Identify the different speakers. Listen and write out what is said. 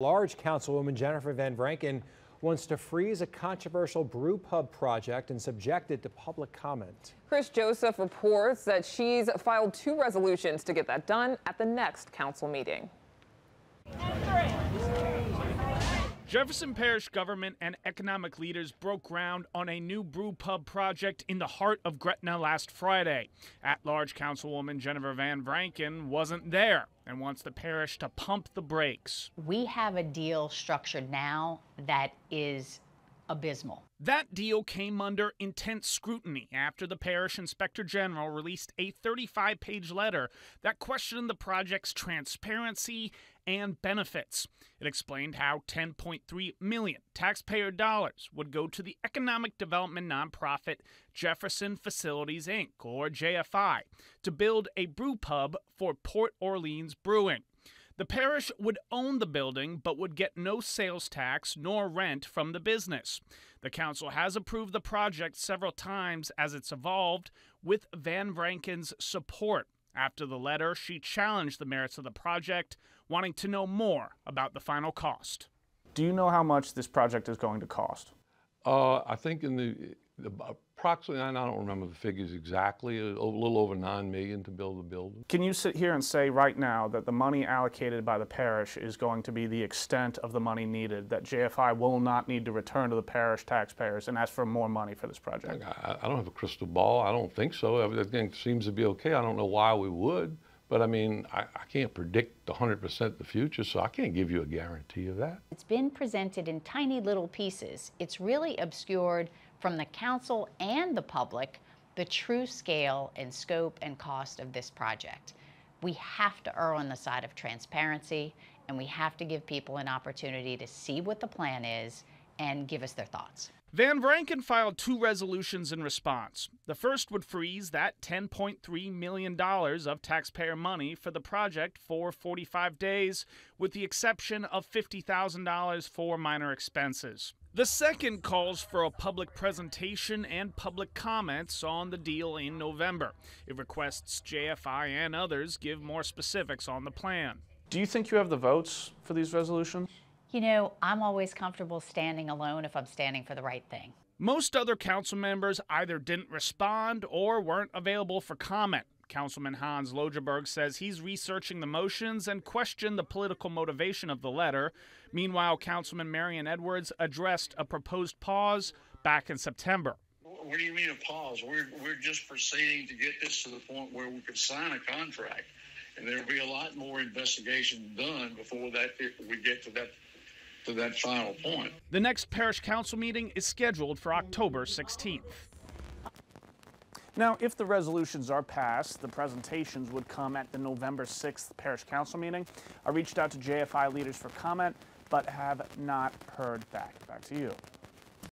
Speaker 1: Large Councilwoman Jennifer Van Vrancken wants to freeze a controversial brew pub project and subject it to public comment.
Speaker 2: Chris Joseph reports that she's filed two resolutions to get that done at the next council meeting.
Speaker 3: Jefferson Parish government and economic leaders broke ground on a new brew pub project in the heart of Gretna last Friday. At large Councilwoman Jennifer Van Vrancken wasn't there and wants the parish to pump the brakes.
Speaker 4: We have a deal structured now that is abysmal.
Speaker 3: That deal came under intense scrutiny after the parish inspector general released a 35 page letter that questioned the project's transparency and benefits. It explained how 10.3 million taxpayer dollars would go to the economic development nonprofit Jefferson Facilities Inc., or JFI, to build a brew pub for Port Orleans Brewing. The parish would own the building but would get no sales tax nor rent from the business. The council has approved the project several times as it's evolved with Van Vrancken's support. After the letter, she challenged the merits of the project, wanting to know more about the final cost.
Speaker 5: Do you know how much this project is going to cost?
Speaker 6: Uh, I think in the, the approximately, I don't remember the figures exactly, a, little over 9 million to build the building.
Speaker 5: Can you sit here and say right now that the money allocated by the parish is going to be the extent of the money needed, that JFI will not need to return to the parish taxpayers and ask for more money for this project?
Speaker 6: I, I don't have a crystal ball. I don't think so. Everything seems to be okay. I don't know why we would. But I mean, I, I can't predict 100% the future, so I can't give you a guarantee of that.
Speaker 4: It's been presented in tiny little pieces. It's really obscured from the council and the public the true scale and scope and cost of this project. We have to err on the side of transparency and we have to give people an opportunity to see what the plan is and give us their thoughts.
Speaker 3: Van Vrancken filed two resolutions in response. The first would freeze that $10.3 million of taxpayer money for the project for 45 days, with the exception of $50,000 for minor expenses. The second calls for a public presentation and public comments on the deal in November. It requests JFI and others give more specifics on the plan.
Speaker 5: Do you think you have the votes for these resolutions?
Speaker 4: You know, I'm always comfortable standing alone if I'm standing for the right thing.
Speaker 3: Most other council members either didn't respond or weren't available for comment. Councilman Hans Liljeberg says he's researching the motions and questioned the political motivation of the letter. Meanwhile, Councilman Marion Edwards addressed a proposed pause back in September.
Speaker 7: What do you mean a pause? We're, we're just proceeding to get this to the point where we could sign a contract. And there'll be a lot more investigation done before that we get to that to that final point.
Speaker 3: The next parish council meeting is scheduled for October 16th.
Speaker 5: Now, if the resolutions are passed, the presentations would come at the November 6th parish council meeting. I reached out to JFI leaders for comment, but have not heard back. Back to you.